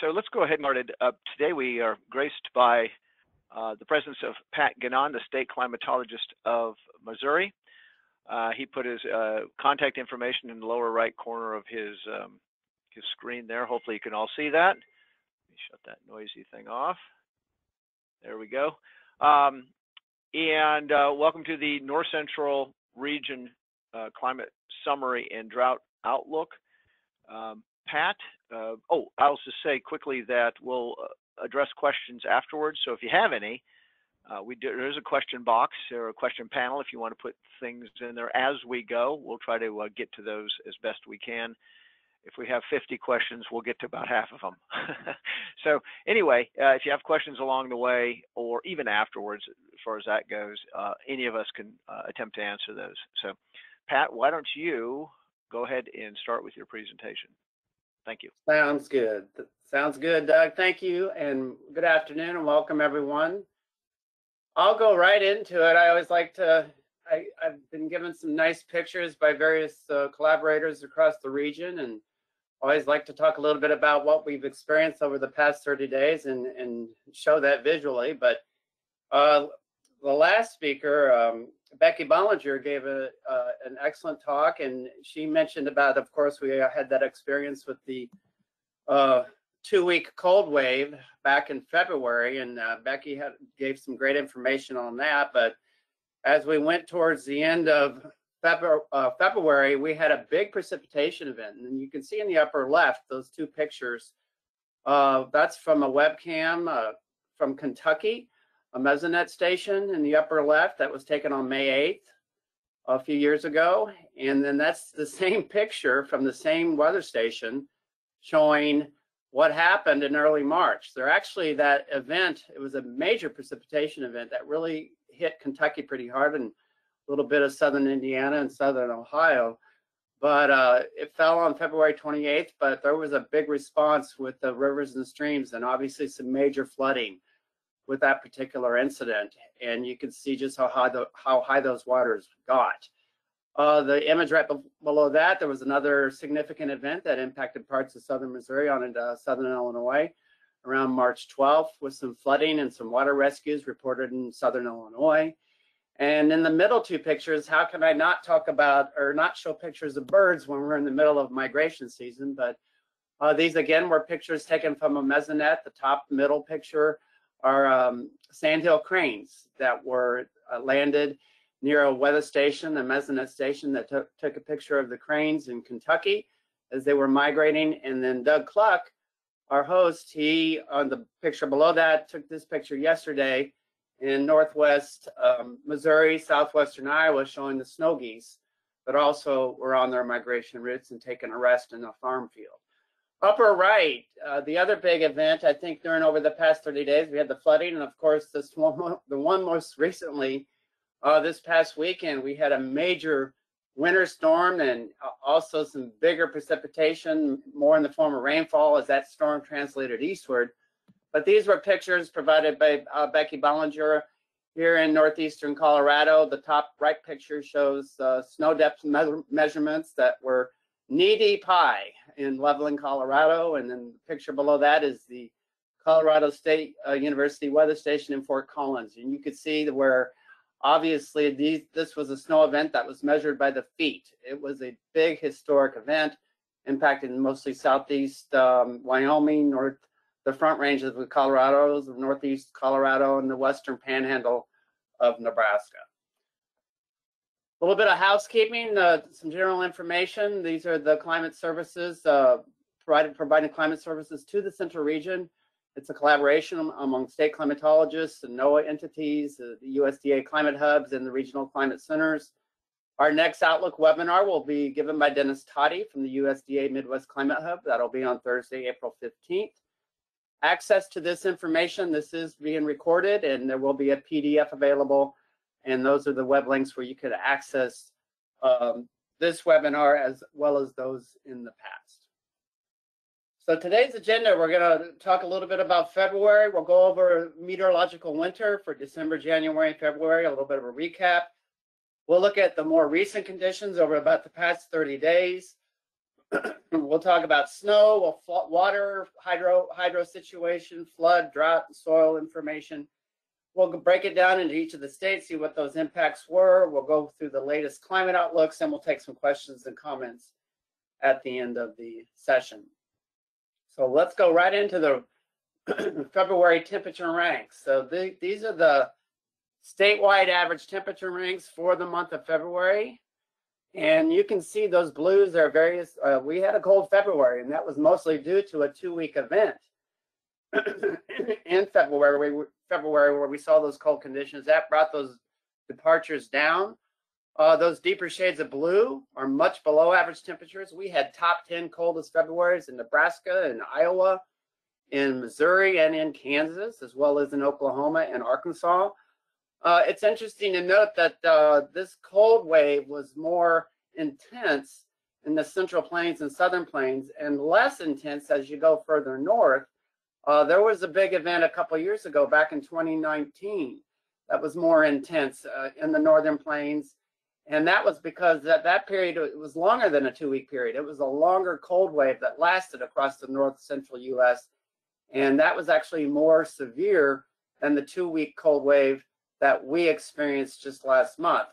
so let's go ahead it. Uh, today we are graced by uh, the presence of Pat Guinan, the state climatologist of Missouri. Uh, he put his uh, contact information in the lower right corner of his um, his screen there. Hopefully you can all see that. Let me shut that noisy thing off. There we go. Um, and uh, welcome to the North Central Region uh, Climate Summary and Drought Outlook. Um, Pat, uh, oh, I'll just say quickly that we'll uh, address questions afterwards. So if you have any, uh, we do, there's a question box or a question panel if you want to put things in there as we go. We'll try to get to those as best we can. If we have 50 questions, we'll get to about half of them. so anyway, if you have questions along the way or even afterwards, as far as that goes, any of us can attempt to answer those. So Pat, why don't you go ahead and start with your presentation? Thank you. Sounds good. Sounds good, Doug. Thank you, and good afternoon, and welcome everyone. I'll go right into it. I always like to. I, have been given some nice pictures by various uh, collaborators across the region, and always like to talk a little bit about what we've experienced over the past 30 days and, and show that visually. But uh, the last speaker, um, Becky Bolinger gave a, uh, an excellent talk, and she mentioned about, of course, we had that experience with the uh, two-week cold wave back in February, and uh, Becky had, gave some great information on that. But as we went towards the end of February, uh, February, we had a big precipitation event, and you can see in the upper left those two pictures. Uh, that's from a webcam uh, from Kentucky a mesonet station in the upper left that was taken on May 8th a few years ago. And then that's the same picture from the same weather station showing what happened in early March. They're actually that event, it was a major precipitation event that really hit Kentucky pretty hard and a little bit of southern Indiana and southern Ohio. But uh, it fell on February 28th, but there was a big response with the rivers and streams and obviously some major flooding with that particular incident, and you can see just how high the how high those waters got. Uh, the image right below that, there was another significant event that impacted parts of southern Missouri on southern Illinois around March 12th with some flooding and some water rescues reported in southern Illinois. And in the middle two pictures, how can I not talk about or not show pictures of birds when we're in the middle of migration season? But uh, these again were pictures taken from a mesonet. The top middle picture are um, sandhill cranes that were uh, landed near a weather station, a mesonet station that took, took a picture of the cranes in Kentucky as they were migrating. And then Doug Kluck, our host, he, on the picture below that, took this picture yesterday in northwest um, Missouri, southwestern Iowa, showing the snow geese that also were on their migration routes and taking a rest in a farm field. Upper right, uh, the other big event, I think during over the past 30 days, we had the flooding. And of course, this one, the one most recently, uh, this past weekend, we had a major winter storm and also some bigger precipitation, more in the form of rainfall as that storm translated eastward. But these were pictures provided by uh, Becky Bolinger here in northeastern Colorado. The top right picture shows uh, snow depth me measurements that were knee deep high in Loveland, Colorado. And then the picture below that is the Colorado State uh, University weather station in Fort Collins. And you could see where obviously these, this was a snow event that was measured by the feet. It was a big historic event impacting mostly southeast um, Wyoming, north the front ranges of the Colorado, northeast Colorado, and the western panhandle of Nebraska. A little bit of housekeeping, uh, some general information. These are the climate services uh, provided, providing climate services to the central region. It's a collaboration among state climatologists and NOAA entities, uh, the USDA climate hubs, and the regional climate centers. Our next Outlook webinar will be given by Dennis Todey from the USDA Midwest Climate Hub. That'll be on Thursday, April 15th. Access to this information, this is being recorded and there will be a PDF available and those are the web links where you could access um, this webinar as well as those in the past. So today's agenda, we're going to talk a little bit about February. We'll go over meteorological winter for December, January, and February, a little bit of a recap. We'll look at the more recent conditions over about the past 30 days. we'll talk about snow, water, hydro, hydro situation, flood, drought, soil information. We'll break it down into each of the states, see what those impacts were. We'll go through the latest climate outlooks, and we'll take some questions and comments at the end of the session. So let's go right into the February temperature ranks. So the, these are the statewide average temperature ranks for the month of February. And you can see those blues are various. Uh, we had a cold February, and that was mostly due to a two-week event in February. February, where we saw those cold conditions, that brought those departures down. Uh, those deeper shades of blue are much below average temperatures. We had top 10 coldest Februarys in Nebraska and Iowa, in Missouri, and in Kansas, as well as in Oklahoma and Arkansas. Uh, it's interesting to note that uh, this cold wave was more intense in the central plains and southern plains and less intense as you go further north. Uh, there was a big event a couple years ago back in 2019 that was more intense uh, in the northern plains. And that was because at that period, it was longer than a two week period. It was a longer cold wave that lasted across the north central US. And that was actually more severe than the two week cold wave that we experienced just last month.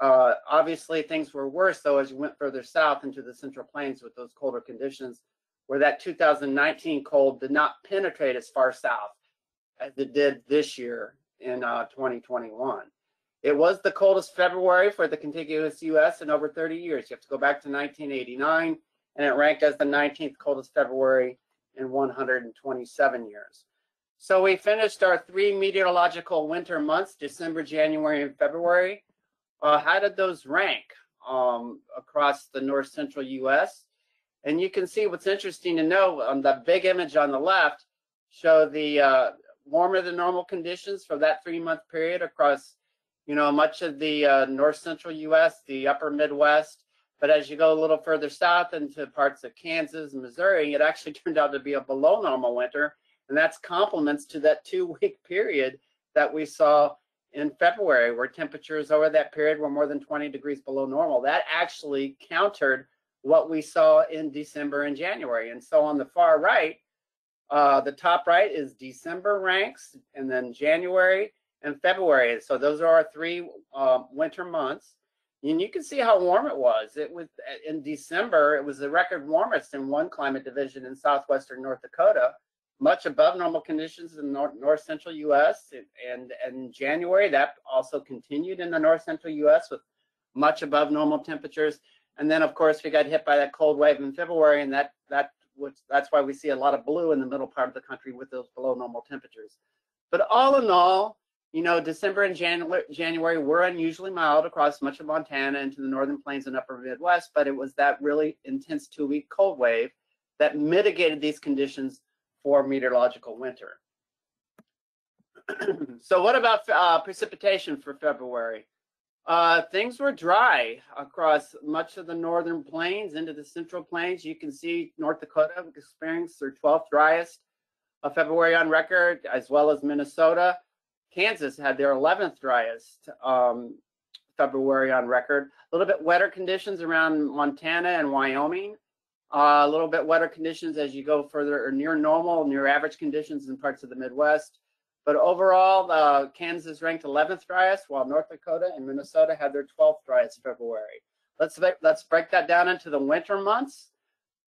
Uh, obviously, things were worse though as you went further south into the central plains with those colder conditions, where that 2019 cold did not penetrate as far south as it did this year in uh, 2021. It was the coldest February for the contiguous U.S. in over 30 years. You have to go back to 1989, and it ranked as the 19th coldest February in 127 years. So we finished our three meteorological winter months, December, January, and February. Uh, how did those rank um, across the north central U.S.? And you can see what's interesting to know on the big image on the left show the uh, warmer than normal conditions for that three month period across, you know, much of the uh, north central U.S., the upper Midwest. But as you go a little further south into parts of Kansas and Missouri, it actually turned out to be a below normal winter and that's complements to that two week period that we saw in February, where temperatures over that period were more than 20 degrees below normal. That actually countered what we saw in December and January. And so on the far right, uh, the top right is December ranks, and then January and February. So those are our three uh, winter months. And you can see how warm it was. It was in December, it was the record warmest in one climate division in southwestern North Dakota much above normal conditions in north, north central U.S. And, and in January, that also continued in the north central U.S. with much above normal temperatures. And then, of course, we got hit by that cold wave in February, and that that was that's why we see a lot of blue in the middle part of the country with those below normal temperatures. But all in all, you know, December and January, January were unusually mild across much of Montana into the northern plains and upper Midwest, but it was that really intense two-week cold wave that mitigated these conditions for meteorological winter. so what about uh, precipitation for February? Uh, things were dry across much of the northern plains into the central plains. You can see North Dakota experienced their 12th driest of February on record, as well as Minnesota. Kansas had their 11th driest um, February on record. A little bit wetter conditions around Montana and Wyoming. Uh, a little bit wetter conditions as you go further or near normal, near average conditions in parts of the Midwest. But overall, uh, Kansas ranked 11th driest, while North Dakota and Minnesota had their 12th driest February. Let's let's break that down into the winter months.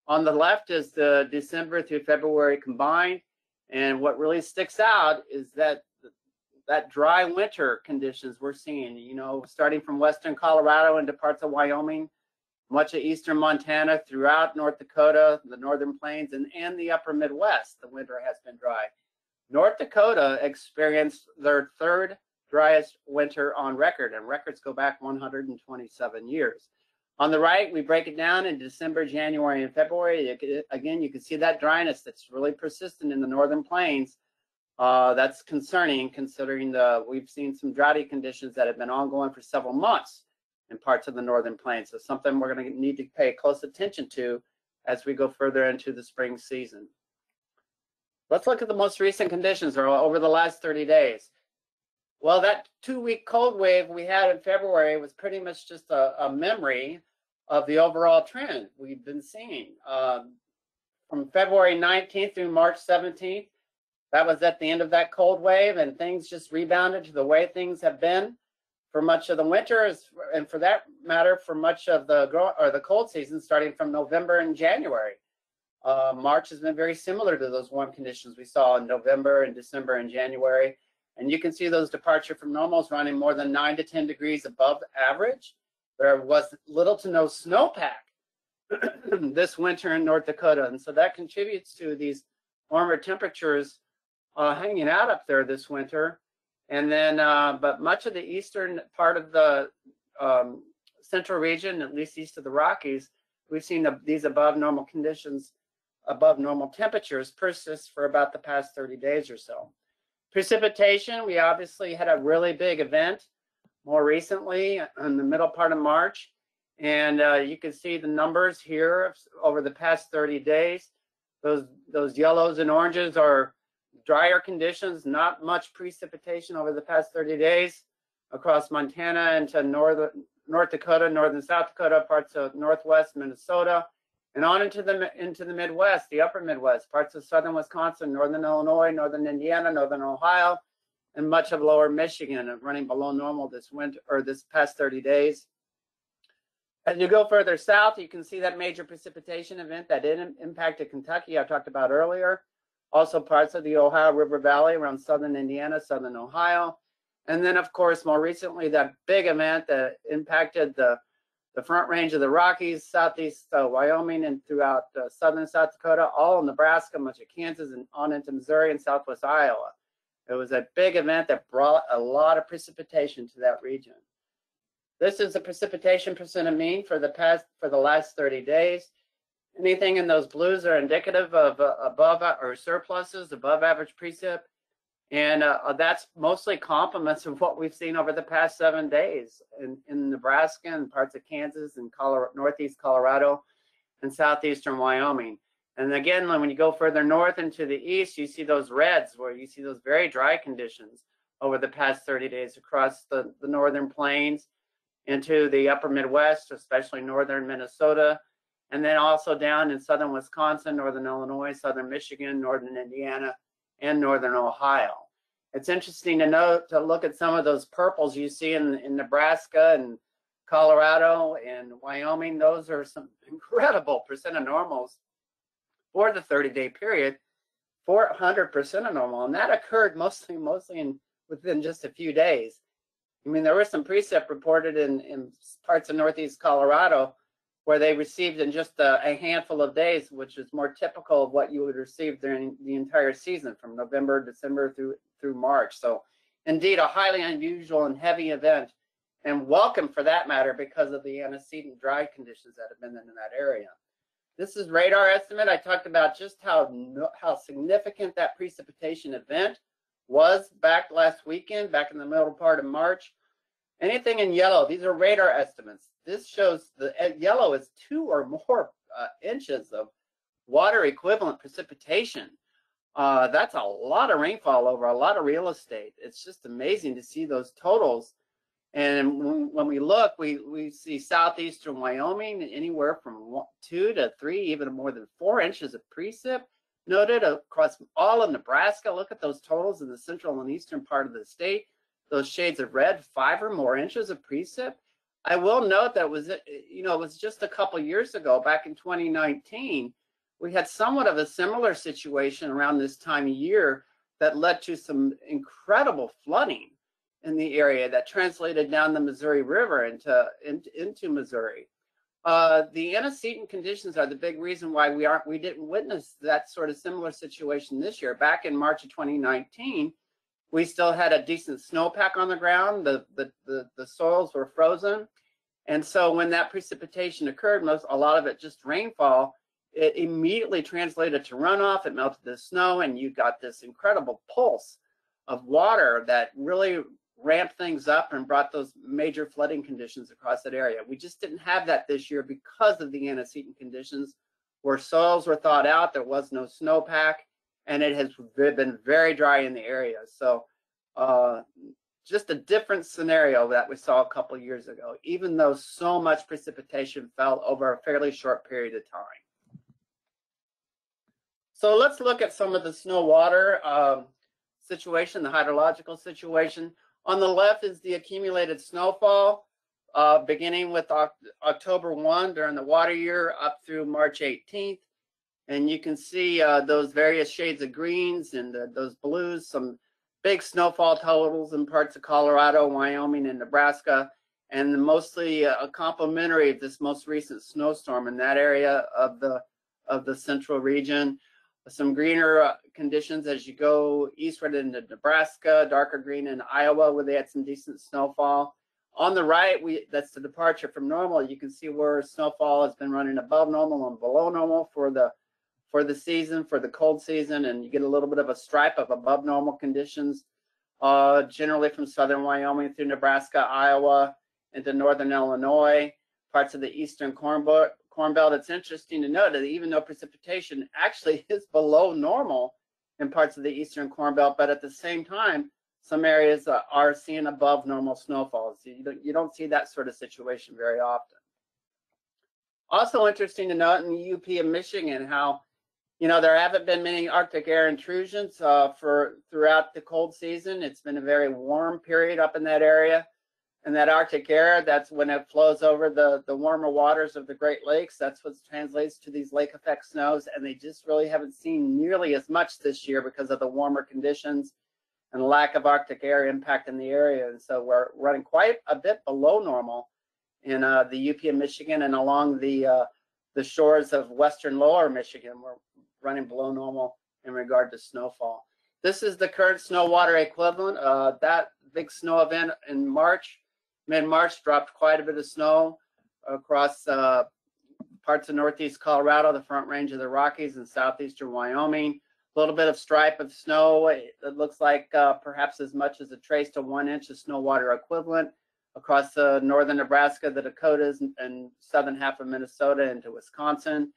On the left is the December through February combined, and what really sticks out is that that dry winter conditions we're seeing. You know, starting from western Colorado into parts of Wyoming, much of eastern Montana, throughout North Dakota, the northern plains, and, and the upper Midwest, the winter has been dry. North Dakota experienced their third driest winter on record, and records go back 127 years. On the right, we break it down in December, January, and February. Again, you can see that dryness that's really persistent in the northern plains. Uh, that's concerning considering the we've seen some droughty conditions that have been ongoing for several months in parts of the northern plains. So something we're going to need to pay close attention to as we go further into the spring season. Let's look at the most recent conditions or over the last 30 days. Well, that two-week cold wave we had in February was pretty much just a, a memory. of the overall trend we've been seeing. Um, from February 19th through March 17th, that was at the end of that cold wave, and things just rebounded to the way things have been for much of the winter, and for that matter, for much of the or the cold season, starting from November and January. Uh, March has been very similar to those warm conditions we saw in November and December and January. And you can see those departure from normals running more than 9 to 10 degrees above average. There was little to no snowpack this winter in North Dakota. And so that contributes to these warmer temperatures uh, hanging out up there this winter. And then, uh, but much of the eastern part of the um, central region, at least east of the Rockies, we've seen the, these above normal conditions, above normal temperatures persists for about the past 30 days or so. Precipitation, we obviously had a really big event more recently in the middle part of March. And uh, you can see the numbers here over the past 30 days. Those, those yellows and oranges are drier conditions, not much precipitation over the past 30 days across Montana into northern, North Dakota, northern South Dakota, parts of northwest Minnesota, and on into the into the Midwest, the upper Midwest, parts of southern Wisconsin, northern Illinois, northern Indiana, northern Ohio, and much of lower Michigan running below normal this winter or this past 30 days. As you go further south, you can see that major precipitation event that impacted Kentucky I talked about earlier. Also parts of the Ohio River Valley around southern Indiana, southern Ohio. And then, of course, more recently, that big event that impacted the the Front Range of the Rockies, southeast uh, Wyoming, and throughout uh, southern South Dakota, all Nebraska, much of Kansas, and on into Missouri and southwest Iowa. It was a big event that brought a lot of precipitation to that region. This is the precipitation percent of mean for the past for the last 30 days. Anything in those blues are indicative of uh, above or surpluses, above average precip. And uh, uh, that's mostly compliments of what we've seen over the past seven days in, in Nebraska and parts of Kansas and Colorado, Northeast Colorado and Southeastern Wyoming. And again, when you go further north into the east, you see those reds where you see those very dry conditions over the past 30 days across the, the northern plains into the upper Midwest, especially northern Minnesota, and then also down in southern Wisconsin, northern Illinois, southern Michigan, northern Indiana, and northern Ohio. It's interesting to note to look at some of those purples you see in, in Nebraska and Colorado and Wyoming. Those are some incredible percent of normals for the 30-day period, 400% of normal, and that occurred mostly mostly in within just a few days. I mean, there was some precip reported in, in parts of northeast Colorado where they received in just a, a, handful of days, which is more typical of what you would receive during the entire season from November, December through through March. So indeed a highly unusual and heavy event and welcome for that matter because of the antecedent dry conditions that have been in that area. This is radar estimate. I talked about just how how significant that precipitation event was back last weekend, back in the middle part of March. Anything in yellow, these are radar estimates this shows the yellow is two or more uh, inches of water equivalent precipitation. Uh, that's a lot of rainfall over a lot of real estate. It's just amazing to see those totals. And when we look, we, we see southeastern Wyoming anywhere from one, two to three, even more than four inches of precip noted across all of Nebraska. Look at those totals in the central and eastern part of the state. Those shades of red, five or more inches of precip. I will note that was you know it was just a couple years ago, back in 2019, we had somewhat of a similar situation around this time of year that led to some incredible flooding in the area that translated down the Missouri River into into, into Missouri. Uh, the antecedent conditions are the big reason why we aren't we didn't witness that sort of similar situation this year. Back in March of 2019, we still had a decent snowpack on the ground. The, the, the, the, soils were frozen. And so when that precipitation occurred, most a lot of it just rainfall, it immediately translated to runoff. It melted the snow, and you got this incredible pulse of water that really ramped things up and brought those major flooding conditions across that area. We just didn't have that this year because of the antecedent conditions where soils were thawed out. There was no snowpack and it has been very dry in the area. So uh, just a different scenario that we saw a couple years ago, even though so much precipitation fell over a fairly short period of time. So let's look at some of the snow water um, situation, the hydrological situation. On the left is the accumulated snowfall, uh, beginning with October 1 during the water year up through March 18th. And you can see uh, those various shades of greens and uh, those blues, some big snowfall totals in parts of Colorado, Wyoming, and Nebraska, and mostly a complementary of this most recent snowstorm in that area of the of the central region. Some greener uh, conditions as you go eastward into Nebraska, darker green in Iowa, where they had some decent snowfall. On the right, we that's the departure from normal. You can see where snowfall has been running above normal and below normal for the for the season, for the cold season, and you get a little bit of a stripe of above normal conditions, uh, generally from southern Wyoming through Nebraska, Iowa, into northern Illinois, parts of the eastern corn, corn belt. It's interesting to note that even though precipitation actually is below normal in parts of the eastern corn belt, but at the same time, some areas are seeing above normal snowfalls. You you don't see that sort of situation very often. Also interesting to note in the UP of Michigan how you know, there haven't been many Arctic air intrusions uh, for throughout the cold season. It's been a very warm period up in that area. And that Arctic air, that's when it flows over the, the warmer waters of the Great Lakes. That's what translates to these lake effect snows. And they just really haven't seen nearly as much this year because of the warmer conditions and lack of Arctic air impacting the area. And so we're running quite a bit below normal in uh, the UP of Michigan and along the uh, the shores of western lower Michigan. We're running below normal in regard to snowfall. This is the current snow water equivalent. Uh, that big snow event in March, mid-March, dropped quite a bit of snow across uh, parts of northeast Colorado, the front range of the Rockies, and southeastern Wyoming. A little bit of stripe of snow. It looks like uh, perhaps as much as a trace to one inch of snow water equivalent across uh, northern Nebraska, the Dakotas, and, and southern half of Minnesota into Wisconsin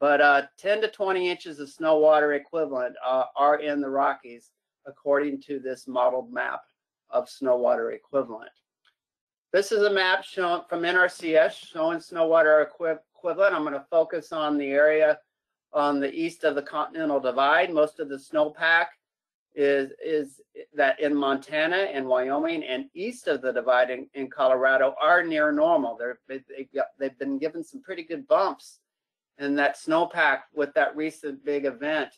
but uh, 10 to 20 inches of snow water equivalent uh, are in the Rockies, according to this modeled map of snow water equivalent. This is a map shown from NRCS showing snow water equivalent. I'm going to focus on the area on the east of the Continental Divide. Most of the snowpack is is that in Montana and Wyoming and east of the divide in, in Colorado are near normal. They're, they, they've been given some pretty good bumps and that snowpack with that recent big event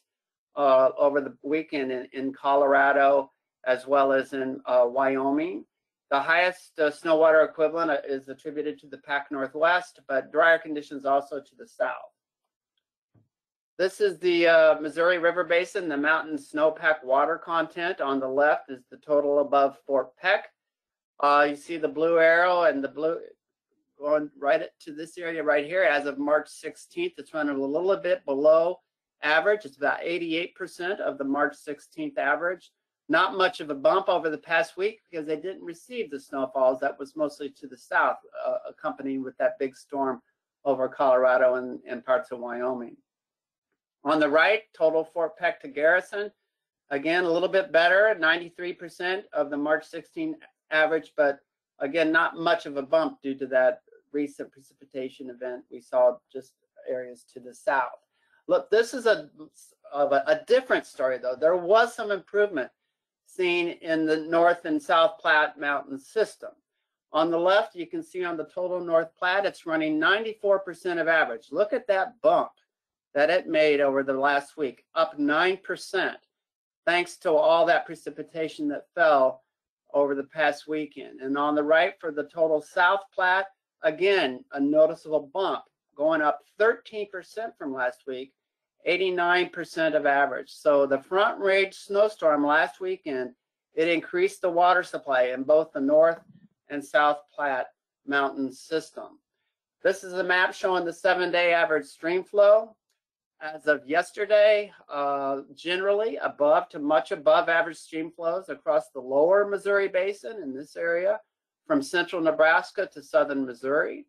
uh, over the weekend in, in, Colorado as well as in uh, Wyoming. The highest uh, snow water equivalent uh, is attributed to the Pac Northwest, but drier conditions also to the south. This is the uh, Missouri River Basin, the mountain snowpack water content. On the left is the total above Fort Peck. Uh, you see the blue arrow and the blue going right to this area right here as of March 16th. It's running a little bit below average. It's about 88% of the March 16th average. Not much of a bump over the past week because they didn't receive the snowfalls. That was mostly to the south, uh, accompanied with that big storm over Colorado and, and parts of Wyoming. On the right, total Fort Peck to Garrison. Again, a little bit better, 93% of the March 16 average, but again, not much of a bump due to that recent precipitation event we saw just areas to the south. Look, this is a, of a, a different story though. There was some improvement seen in the North and South Platte mountain system. On the left, you can see on the total North Platte, it's running 94% of average. Look at that bump that it made over the last week, up 9%, thanks to all that precipitation that fell over the past weekend. And on the right for the total South Platte, Again, a noticeable bump going up 13% from last week, 89% of average. So the front range snowstorm last weekend, it increased the water supply in both the North and South Platte mountain system. This is a map showing the seven day average stream flow. As of yesterday, uh, generally above to much above average stream flows across the lower Missouri Basin in this area from central Nebraska to southern Missouri,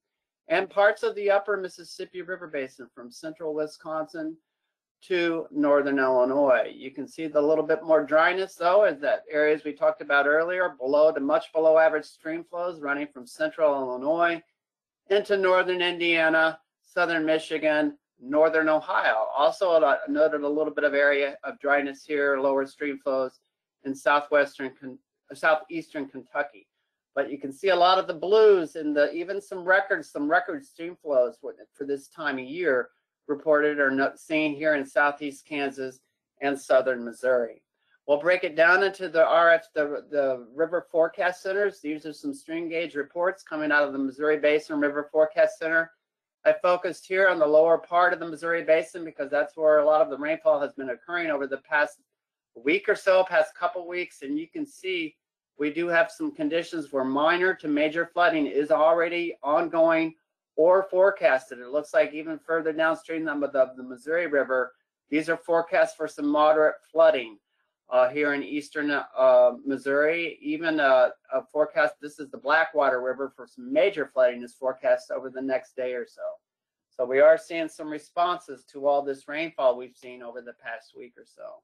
and parts of the upper Mississippi River Basin from central Wisconsin to northern Illinois. You can see the little bit more dryness though is that areas we talked about earlier below to much below average stream flows running from central Illinois into northern Indiana, southern Michigan, northern Ohio. Also noted a little bit of area of dryness here, lower stream flows in southwestern, southeastern Kentucky. But you can see a lot of the blues and the even some records, some record stream flows for, this time of year reported or not seen here in southeast Kansas and southern Missouri. We'll break it down into the RF, the, the river forecast centers. These are some stream gauge reports coming out of the Missouri Basin River Forecast Center. I focused here on the lower part of the Missouri Basin because that's where a lot of the rainfall has been occurring over the past week or so, past couple weeks. And you can see we do have some conditions where minor to major flooding is already ongoing or forecasted. It looks like even further downstream of the, the Missouri River, these are forecasts for some moderate flooding uh, here in eastern uh, Missouri. Even uh, a forecast, this is the Blackwater River, for some major flooding is forecast over the next day or so. So we are seeing some responses to all this rainfall we've seen over the past week or so.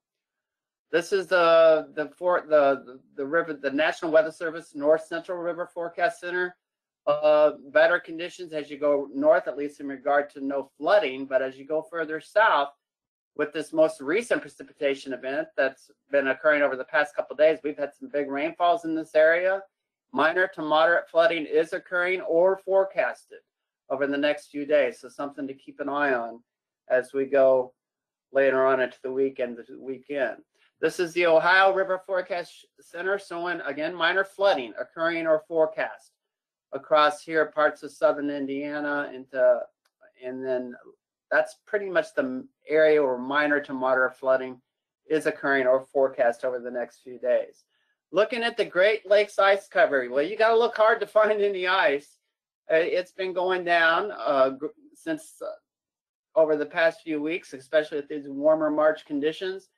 This is the the for the the river the National Weather Service North Central River Forecast Center uh, better conditions as you go north, at least in regard to no flooding. But as you go further south, with this most recent precipitation event that's been occurring over the past couple days, we've had some big rainfalls in this area. Minor to moderate flooding is occurring or forecasted over the next few days. So something to keep an eye on as we go later on into the weekend, the weekend. This is the Ohio River Forecast Center showing again minor flooding occurring or forecast across here, parts of southern Indiana into, and then that's pretty much the area where minor to moderate flooding is occurring or forecast over the next few days. Looking at the Great Lakes ice cover, well, you got to look hard to find any ice. Uh, it's been going down uh, since uh, over the past few weeks, especially with these warmer March conditions,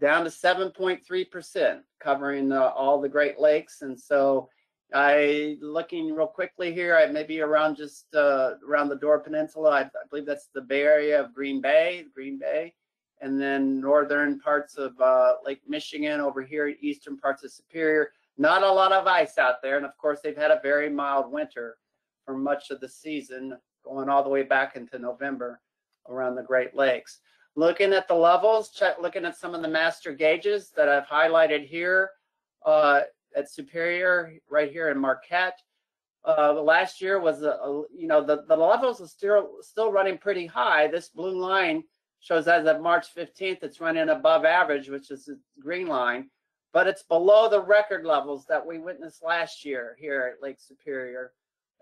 down to 7.3%, covering uh, all the Great Lakes. And so I looking real quickly here, I maybe around just uh, around the Door Peninsula. I, I, believe that's the Bay Area of Green Bay, Green Bay, and then northern parts of uh, Lake Michigan over here, eastern parts of Superior. Not a lot of ice out there, and of course they've had a very mild winter for much of the season, going all the way back into November around the Great Lakes. Looking at the levels, check, looking at some of the master gauges that I've highlighted here. Uh, at Superior right here in Marquette. Uh, last year was a, a, you know the, the levels are still still running pretty high. This blue line shows as of March 15th it's running above average, which is the green line, but it's below the record levels that we witnessed last year here at Lake Superior.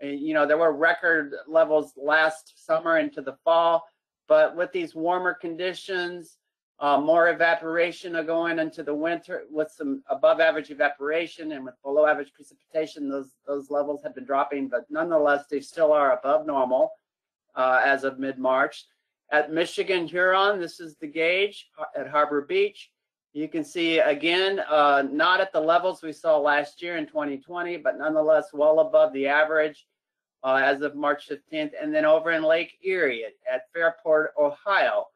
And, you know there were record levels last summer into the fall, but with these warmer conditions, uh, more evaporation are going into the winter with some above average evaporation and with below average precipitation, those, those levels have been dropping, but nonetheless, they still are above normal uh, as of mid-March. At Michigan Huron, this is the gauge at Harbor Beach. You can see again, uh, not at the levels we saw last year in 2020, but nonetheless well above the average uh, as of March 15th. And then over in Lake Erie at, at Fairport, Ohio,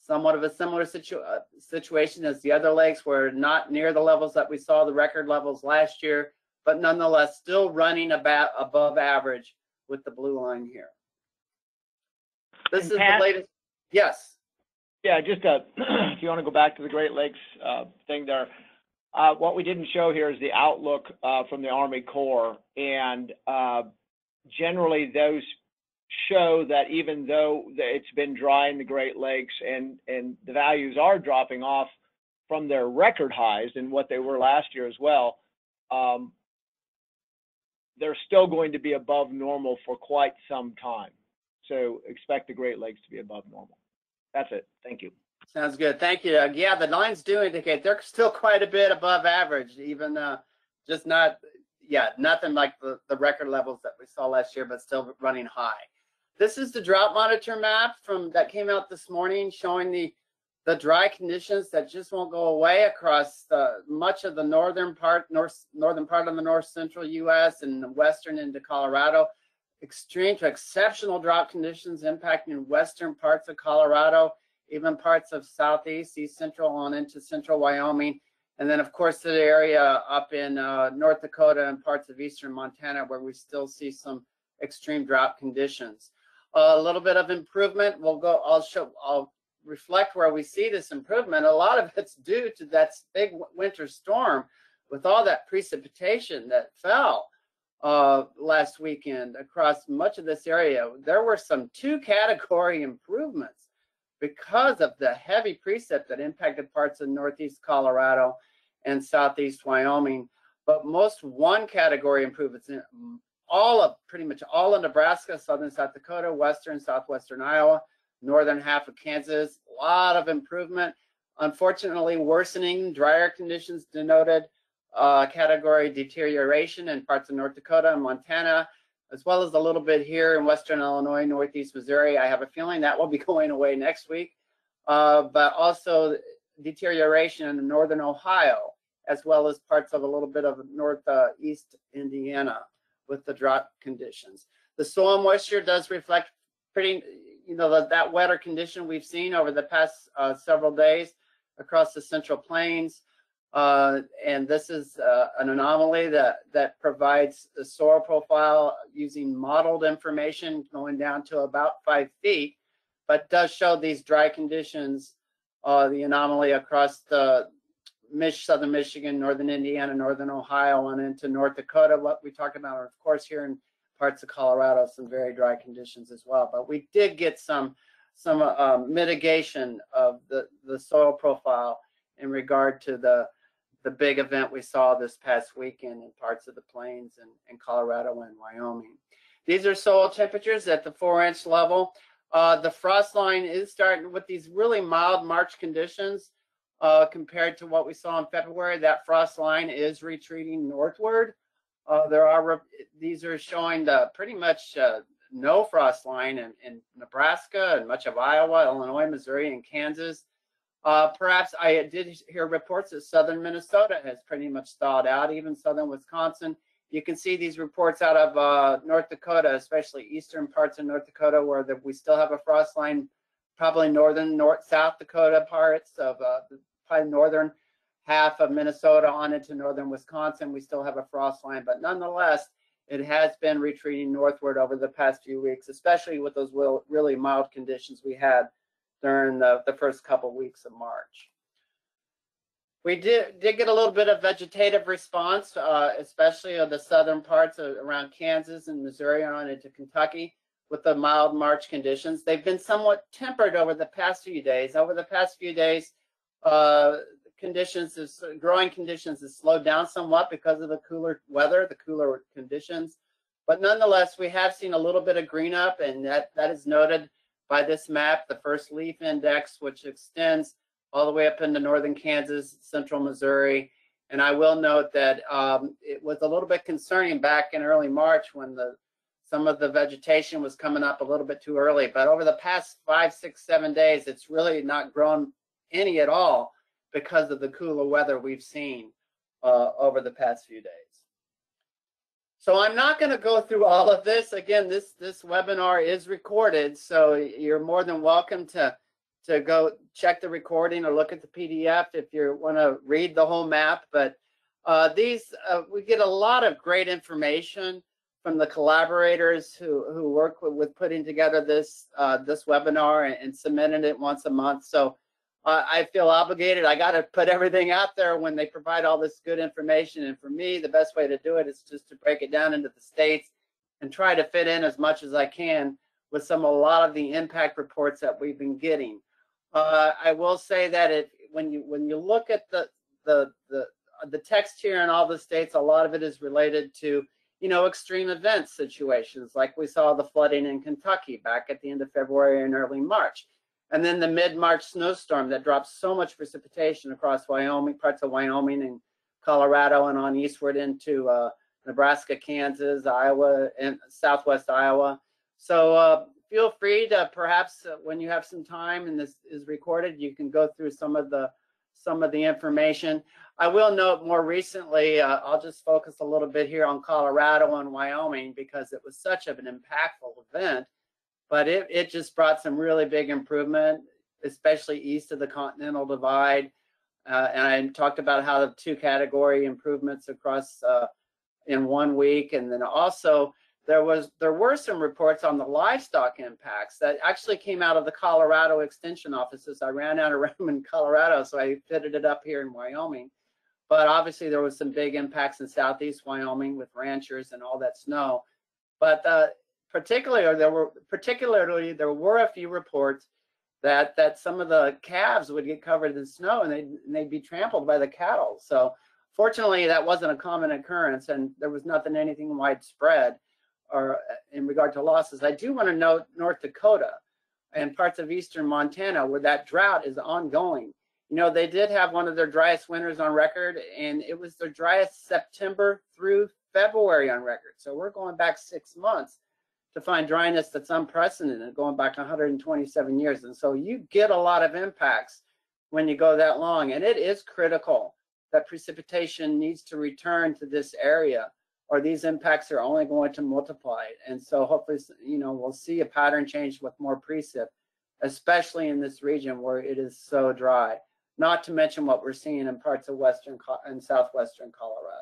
somewhat of a similar situ uh, situation as the other lakes were not near the levels that we saw the record levels last year, but nonetheless still running about above average with the blue line here. This And is Pat- the latest. Yes. Yeah, just uh if you want to go back to the Great Lakes uh, thing there, uh, what we didn't show here is the outlook uh, from the Army Corps, and uh, generally those show that even though it's been dry in the Great Lakes and and the values are dropping off from their record highs and what they were last year as well, um, they're still going to be above normal for quite some time. So expect the Great Lakes to be above normal. That's it. Thank you. Sounds good. Thank you. Doug. Yeah, the lines do indicate they're still quite a bit above average, even uh, just not, yeah, nothing like the, the record levels that we saw last year, but still running high. This is the drought monitor map from that came out this morning showing the the dry conditions that just won't go away across the, much of the northern part, north northern part of the north central U.S. and western into Colorado. Extreme to exceptional drought conditions impacting western parts of Colorado even parts of southeast, east central on into central Wyoming. And then, of course, the area up in uh, North Dakota and parts of eastern Montana where we still see some extreme drought conditions. a little bit of improvement. We'll go, I'll show, I'll reflect where we see this improvement. A lot of it's due to that big winter storm with all that precipitation that fell uh, last weekend across much of this area. There were some two category improvements because of the heavy precip that impacted parts of northeast Colorado and southeast Wyoming. But most one category improvements in all of pretty much all of Nebraska, southern South Dakota, western, southwestern Iowa, northern half of Kansas. A lot of improvement. Unfortunately, worsening drier conditions denoted uh, category deterioration in parts of North Dakota and Montana, as well as a little bit here in Western Illinois, Northeast Missouri. I have a feeling that will be going away next week, uh, but also deterioration in Northern Ohio, as well as parts of a little bit of Northeast Indiana with the drought conditions. The soil moisture does reflect pretty, you know, that, that wetter condition we've seen over the past uh, several days across the Central Plains. Uh, and this is uh, an anomaly that, that provides the soil profile using modeled information going down to about five feet, but does show these dry conditions, uh, the anomaly across the Mich southern Michigan, northern Indiana, northern Ohio, and into North Dakota. What we talked about, of course, here in parts of Colorado, some very dry conditions as well. But we did get some some um, mitigation of the, the soil profile in regard to the the big event we saw this past weekend in parts of the plains and, and Colorado and Wyoming. These are soil temperatures at the four inch level. Uh, the frost line is starting with these really mild March conditions uh, compared to what we saw in February. That frost line is retreating northward. Uh, there are these are showing the pretty much uh, no frost line in, in Nebraska and much of Iowa, Illinois, Missouri, and Kansas. Uh, perhaps I did hear reports that southern Minnesota has pretty much thawed out, even southern Wisconsin. You can see these reports out of uh, North Dakota, especially eastern parts of North Dakota, where the, we still have a frost line, probably northern, north, South Dakota parts of uh, probably northern half of Minnesota on into northern Wisconsin. We still have a frost line, but nonetheless, it has been retreating northward over the past few weeks, especially with those really mild conditions we had during the, the first couple weeks of March. We did, did get a little bit of vegetative response, uh, especially of the southern parts of, around Kansas and Missouri on into Kentucky with the mild March conditions. They've been somewhat tempered over the past few days. Over the past few days, uh, conditions is growing conditions has slowed down somewhat because of the cooler weather, the cooler conditions. But nonetheless, we have seen a little bit of green up, and that, that is noted by this map, the first leaf index, which extends all the way up into northern Kansas, central Missouri. And I will note that um, it was a little bit concerning back in early March when the some of the vegetation was coming up a little bit too early. But over the past five, six, seven days, it's really not grown any at all because of the cooler weather we've seen uh, over the past few days. So I'm not going to go through all of this. Again, this this webinar is recorded, so you're more than welcome to to go check the recording or look at the PDF if you want to read the whole map. But uh, these uh, we get a lot of great information from the collaborators who who work with, with putting together this uh, this webinar and, and submitting it once a month. So uh, I feel obligated. I got to put everything out there when they provide all this good information. And for me, the best way to do it is just to break it down into the states and try to fit in as much as I can with some a lot of the impact reports that we've been getting. Uh, I will say that it when you when you look at the the the the text here in all the states, a lot of it is related to you know extreme events situations like we saw the flooding in Kentucky back at the end of February and early March and then the mid-March snowstorm that dropped so much precipitation across Wyoming, parts of Wyoming and Colorado, and on eastward into uh, Nebraska, Kansas, Iowa, and Southwest Iowa. So uh, feel free to perhaps uh, when you have some time and this is recorded, you can go through some of the some of the information. I will note more recently, uh, I'll just focus a little bit here on Colorado and Wyoming because it was such of an impactful event but it, it just brought some really big improvement especially east of the Continental Divide. Uh, and I talked about how the two category improvements across uh, in one week, and then also there was there were some reports on the livestock impacts that actually came out of the Colorado Extension offices. I ran out of room in Colorado, so I fitted it up here in Wyoming. But obviously, there was some big impacts in southeast Wyoming with ranchers and all that snow. But uh, particularly, there were particularly there were a few reports that that some of the calves would get covered in snow and they'd, and they'd be trampled by the cattle. So fortunately, that wasn't a common occurrence, and there was nothing anything widespread or uh, in regard to losses. I do want to note North Dakota and parts of eastern Montana where that drought is ongoing. You know, they did have one of their driest winters on record, and it was their driest September through February on record. So we're going back six months to find dryness that's unprecedented, going back 127 years. And so you get a lot of impacts when you go that long, and it is critical that precipitation needs to return to this area or these impacts are only going to multiply. And so hopefully, you know, we'll see a pattern change with more precip, especially in this region where it is so dry, not to mention what we're seeing in parts of western and southwestern Colorado.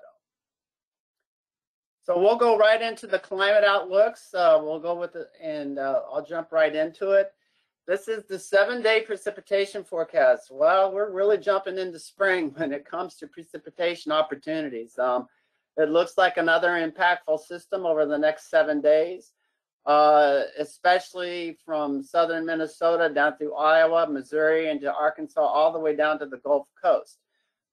So we'll go right into the climate outlooks. Uh, we'll go with it, and uh, I'll jump right into it. This is the seven-day precipitation forecast. Well, we're really jumping into spring when it comes to precipitation opportunities. Um, it looks like another impactful system over the next seven days, uh, especially from southern Minnesota down through Iowa, Missouri, into Arkansas, all the way down to the Gulf Coast.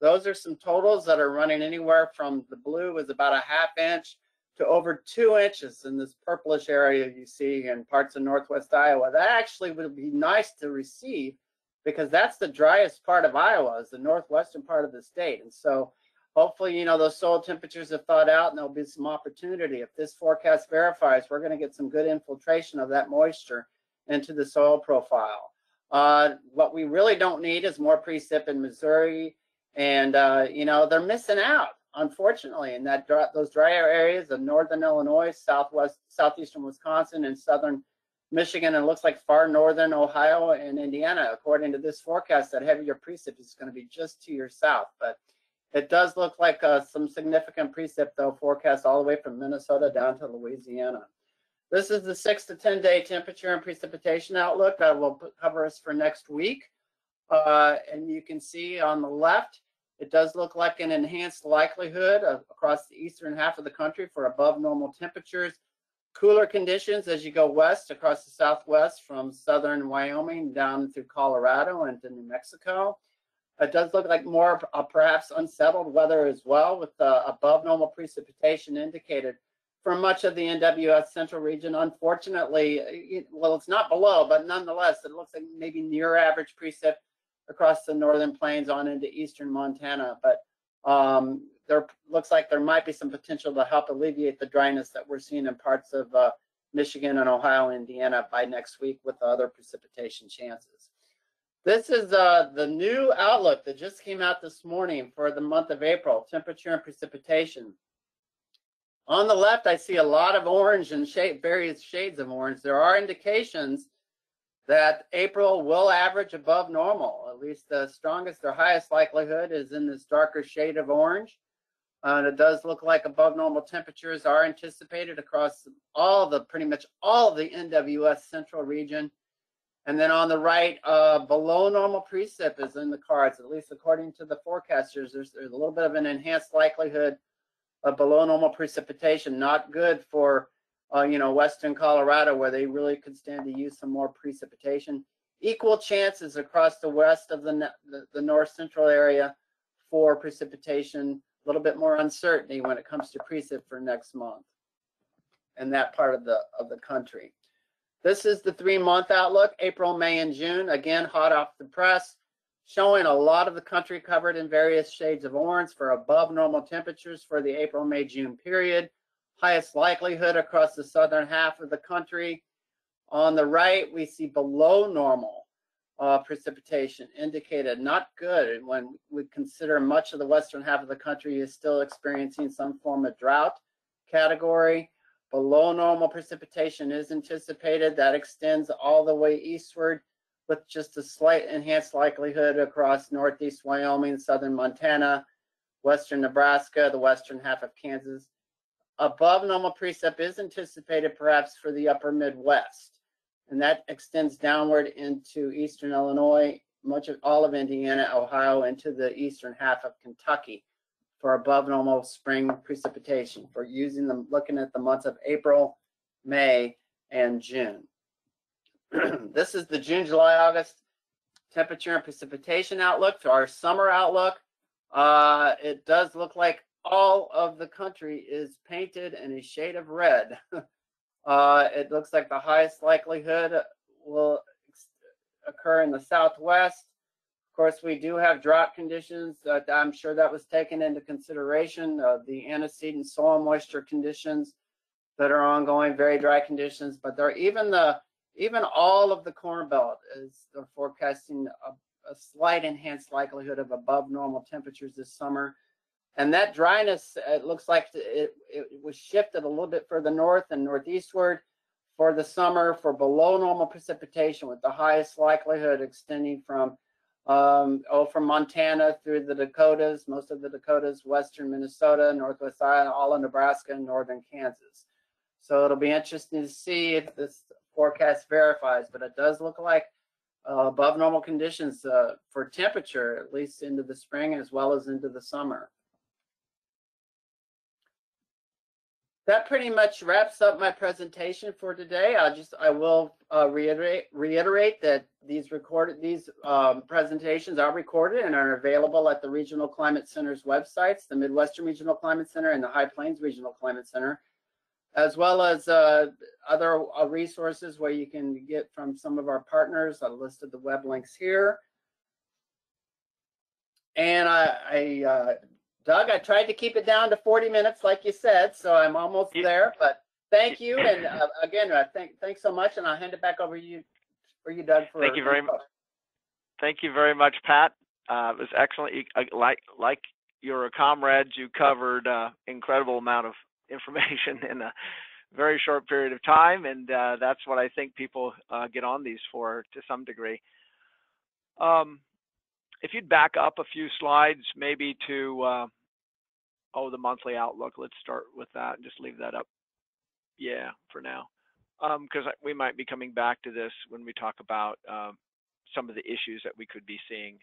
Those are some totals that are running anywhere from the blue is about a half inch to over two inches in this purplish area you see in parts of northwest Iowa. That actually would be nice to receive because that's the driest part of Iowa, is the northwestern part of the state. And so hopefully, you know, those soil temperatures have thawed out and there'll be some opportunity. If this forecast verifies, we're going to get some good infiltration of that moisture into the soil profile. Uh, what we really don't need is more precip in Missouri. And, uh, you know, they're missing out, unfortunately, in that dry, those drier areas of northern Illinois, southwest, southeastern Wisconsin, and southern Michigan, and it looks like far northern Ohio and Indiana. According to this forecast, that heavier precip is going to be just to your south. But it does look like uh, some significant precip, though, forecast all the way from Minnesota down to Louisiana. This is the six to 10 day temperature and precipitation outlook that will cover us for next week. Uh, and you can see on the left, it does look like an enhanced likelihood of, across the eastern half of the country for above normal temperatures. Cooler conditions as you go west across the southwest from southern Wyoming down through Colorado and to New Mexico. It does look like more uh, perhaps unsettled weather as well with uh, above normal precipitation indicated for much of the NWS central region. Unfortunately, well, it's not below, but nonetheless, it looks like maybe near average precip across the northern plains on into eastern Montana. But um, there looks like there might be some potential to help alleviate the dryness that we're seeing in parts of uh, Michigan and Ohio, Indiana by next week with other precipitation chances. This is uh, the new outlook that just came out this morning for the month of April, temperature and precipitation. On the left, I see a lot of orange and shade, various shades of orange. There are indications that April will average above normal. At least the strongest or highest likelihood is in this darker shade of orange. Uh, and it does look like above normal temperatures are anticipated across all the, pretty much all the NWS central region and then on the right, uh, below normal precip is in the cards, at least according to the forecasters. There's, there's a little bit of an enhanced likelihood of below normal precipitation. Not good for, uh, you know, western Colorado where they really could stand to use some more precipitation. Equal chances across the west of the, the, the north central area for precipitation. A little bit more uncertainty when it comes to precip for next month in that part of the of the country. This is the three month outlook, April, May, and June. Again, hot off the press, showing a lot of the country covered in various shades of orange for above normal temperatures for the April, May, June period. Highest likelihood across the southern half of the country. On the right, we see below normal uh, precipitation indicated, not good when we consider much of the western half of the country is still experiencing some form of drought category. Below normal precipitation is anticipated. That extends all the way eastward with just a slight enhanced likelihood across northeast Wyoming, southern Montana, western Nebraska, the western half of Kansas. Above normal precip is anticipated perhaps for the upper Midwest, and that extends downward into eastern Illinois, much of all of Indiana, Ohio, into the eastern half of Kentucky for above normal spring precipitation for using them looking at the months of April, May, and June. this is the June, July, August temperature and precipitation outlook. For our summer outlook, uh, it does look like all of the country is painted in a shade of red. uh, it looks like the highest likelihood will occur in the southwest. Of course, we do have drought conditions. I'm sure that was taken into consideration. Uh, the antecedent soil moisture conditions that are ongoing, very dry conditions, but there are even the even all of the corn belt is they're forecasting a, a slight enhanced likelihood of above normal temperatures this summer. And that dryness, it looks like it, it was shifted a little bit further north and northeastward for the summer for below normal precipitation with the highest likelihood extending from um, oh, from Montana through the Dakotas, most of the Dakotas, western Minnesota, northwest Iowa, all of Nebraska, and northern Kansas. So it'll be interesting to see if this forecast verifies, but it does look like uh, above normal conditions uh, for temperature, at least into the spring as well as into the summer. That pretty much wraps up my presentation for today. I just I will uh, reiterate reiterate that these recorded these um, presentations are recorded and are available at the Regional Climate Center's websites, the Midwestern Regional Climate Center and the High Plains Regional Climate Center, as well as uh, other uh, resources where you can get from some of our partners. I listed the web links here. And I, I uh, Doug, I tried to keep it down to 40 minutes, like you said, so I'm almost there. But thank you, and uh, again, uh, thank thanks so much, and I'll hand it back over to you for you, Doug. For thank you very much. Thank you very much, Pat. Uh, it was excellent. You, uh, like like your comrades, you covered uh, incredible amount of information in a very short period of time, and uh, that's what I think people uh, get on these for to some degree. Um, if you'd back up a few slides, maybe to, uh, oh, the monthly outlook, let's start with that and just leave that up. Yeah, for now. Because um, we might be coming back to this when we talk about um, some of the issues that we could be seeing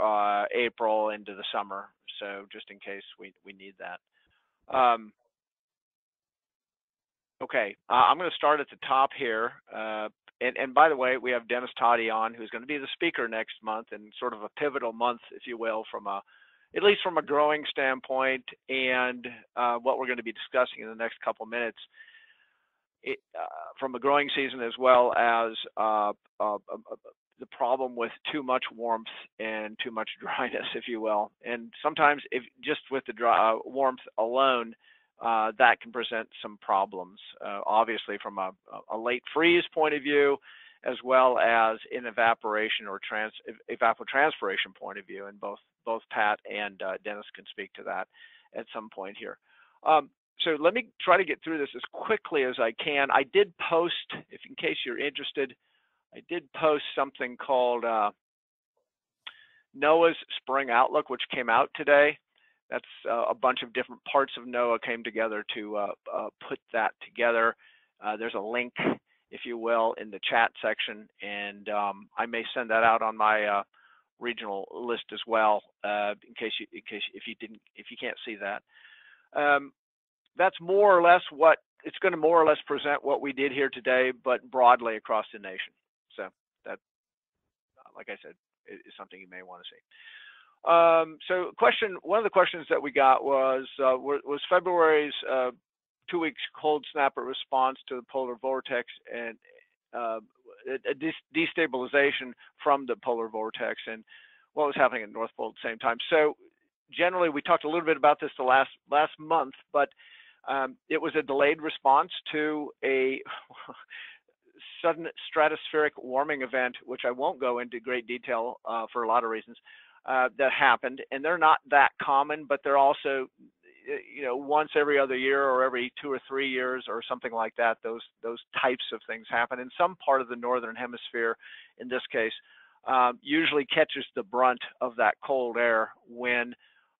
uh, April into the summer. So just in case we, we need that. Um, okay, uh, I'm going to start at the top here. Uh, and, and by the way, we have Dennis Todey on, who's going to be the speaker next month, and sort of a pivotal month, if you will, from a at least from a growing standpoint, and uh, what we're going to be discussing in the next couple minutes, it, uh, from a growing season as well as uh, uh, uh the problem with too much warmth and too much dryness, if you will. And sometimes, if just with the dry, uh, warmth alone, uh, that can present some problems, uh, obviously from a, a, late freeze point of view, as well as in evaporation or trans, evapotranspiration point of view. And both both Pat and uh, Dennis can speak to that at some point here. Um, so let me try to get through this as quickly as I can. I did post, if in case you're interested, I did post something called uh, NOAA's Spring Outlook, which came out today that's uh, a bunch of different parts of NOAA came together to uh, uh, put that together. Uh, there's a link, if you will, in the chat section, and um, I may send that out on my uh, regional list as well, uh, in case you, in case if you didn't, if you can't see that. Um, that's more or less what it's going to more or less present what we did here today, but broadly across the nation. So that, like I said, is something you may want to see. Um, so question, one of the questions that we got was, uh, was February's uh, two weeks cold snap response to the polar vortex and uh, a destabilization from the polar vortex and what was happening at North Pole at the same time. So generally, we talked a little bit about this the last last month, but um, it was a delayed response to a sudden stratospheric warming event, which I won't go into great detail uh, for a lot of reasons uh, that happened, and they're not that common, but they're also you know, once every other year or every two or three years or something like that. Those those types of things happen in some part of the northern hemisphere. In this case, um, usually catches the brunt of that cold air when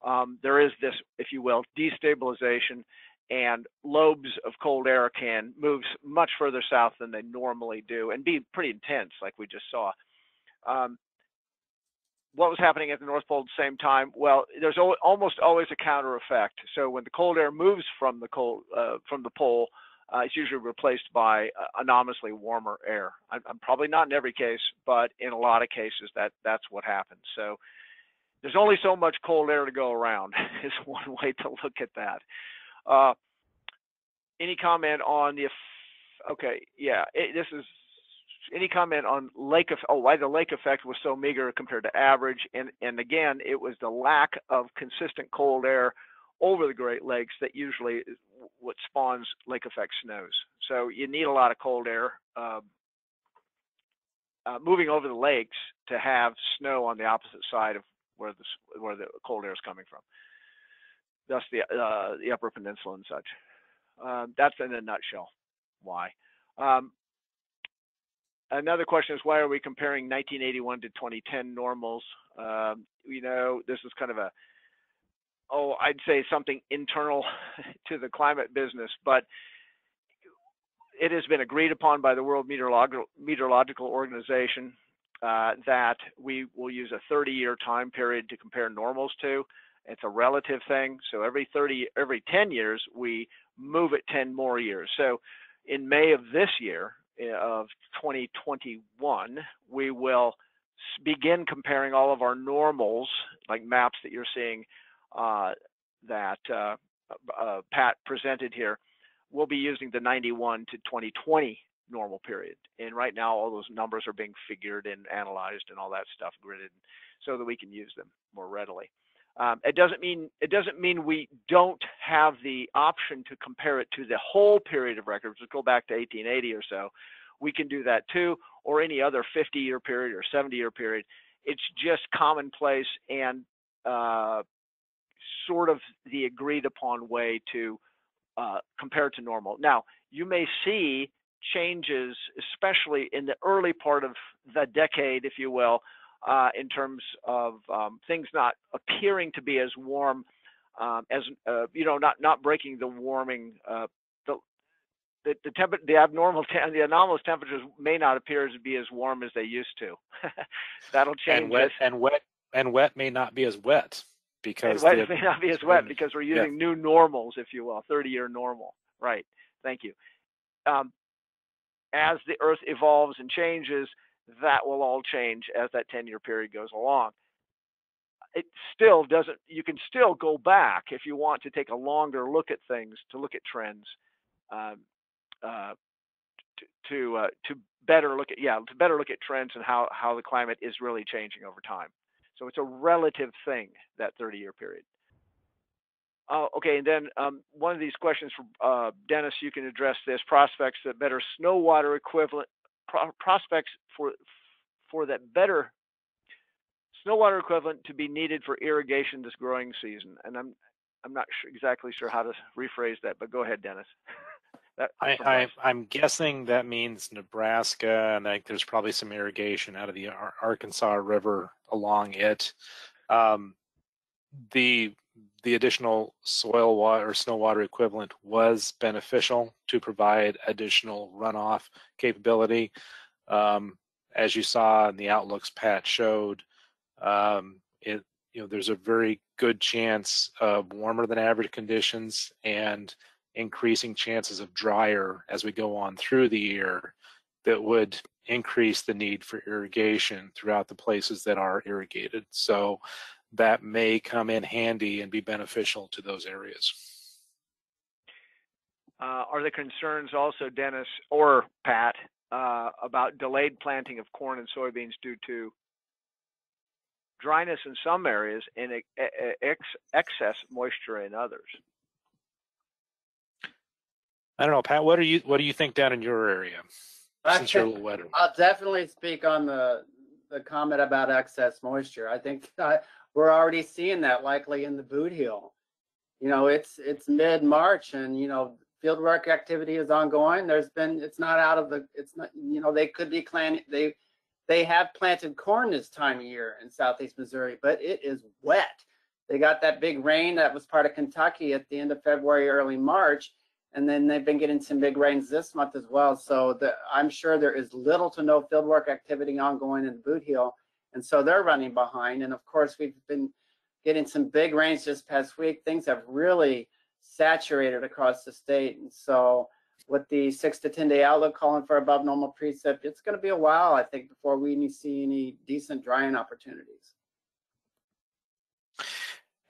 um, there is this, if you will, destabilization and lobes of cold air can move much further south than they normally do and be pretty intense like we just saw. Um, what was happening at the North Pole at the same time? Well, there's almost always a counter effect. So when the cold air moves from the cold uh, from the pole, uh, it's usually replaced by uh, anomalously warmer air. I'm, I'm, probably not in every case, but in a lot of cases that that's what happens. So there's only so much cold air to go around. is one way to look at that. Uh, any comment on the? Okay, yeah, it, this is any comment on lake of oh why the lake effect was so meager compared to average and and again it was the lack of consistent cold air over the Great Lakes that usually what spawns lake effect snows. So you need a lot of cold air uh, uh, moving over the lakes to have snow on the opposite side of where the where the cold air is coming from. Thus the uh, the Upper Peninsula and such. Uh, that's in a nutshell why. Um, another question is why are we comparing 1981 to 2010 normals? Um, you know, this is kind of a, oh, I'd say something internal to the climate business, but it has been agreed upon by the World Meteorological, Meteorological Organization uh, that we will use a 30 year time period to compare normals to. It's a relative thing. So every 30, every 10 years, we move it 10 more years. So in May of this year, of 2021, we will begin comparing all of our normals, like maps that you're seeing uh, that uh, uh, Pat presented here. We'll be using the 91 to 2020 normal period. And right now, all those numbers are being figured and analyzed and all that stuff gridded so that we can use them more readily. Um, it doesn't mean it doesn't mean we don't have the option to compare it to the whole period of records. Let's go back to 1880 or so. We can do that too, or any other 50-year period or 70-year period. It's just commonplace and uh, sort of the agreed upon way to uh, compare to normal. Now, you may see changes, especially in the early part of the decade, if you will, uh, in terms of um, things not appearing to be as warm um, as uh, you know, not not breaking the warming. Uh, the the the, temp- the abnormal te- the anomalous temperatures may not appear to be as warm as they used to. That'll change. And wet and wet and wet may not be as wet because and wet the, may not be as wet because we're using yeah. new normals, if you will, 30-year normal. Right. Thank you. Um, as the Earth evolves and changes, that will all change as that 10 year period goes along. It still doesn't, you can still go back if you want to take a longer look at things, to look at trends, um, uh, to, to, uh, to better look at, yeah, to better look at trends and how, how the climate is really changing over time. So it's a relative thing, that 30 year period. Uh, okay, and then um, one of these questions for uh, Dennis, you can address this: prospects that better snow water equivalent pro prospects for for that better snow water equivalent to be needed for irrigation this growing season. And I'm I'm not sure, exactly sure how to rephrase that, but go ahead, Dennis. that, I, I, am guessing that means Nebraska, and like there's probably some irrigation out of the Ar Arkansas River along it. Um, the the additional soil water or snow water equivalent was beneficial to provide additional runoff capability. Um, as you saw in the outlooks Pat showed, um, it you know there's a very good chance of warmer than average conditions and increasing chances of drier as we go on through the year that would increase the need for irrigation throughout the places that are irrigated. So that may come in handy and be beneficial to those areas. Uh, are the concerns also, Dennis or Pat, uh, about delayed planting of corn and soybeans due to dryness in some areas and ex excess moisture in others? I don't know, Pat. What do you what do you think down in your area? Since you're a little wetter. I'll definitely speak on the the comment about excess moisture. I think uh, we're already seeing that likely in the boot heel. you know, it's it's mid March, and you know, field work activity is ongoing. There's been it's not out of the it's not you know they could be planting they they have planted corn this time of year in southeast Missouri, but it is wet. They got that big rain that was part of Kentucky at the end of February, early March, and then they've been getting some big rains this month as well. So the, I'm sure there is little to no fieldwork activity ongoing in the Boot Heel, and so they're running behind. And of course, we've been getting some big rains this past week. Things have really saturated across the state, and so with the six to 10 day outlook calling for above normal precip, it's going to be a while, I think, before we see any decent drying opportunities.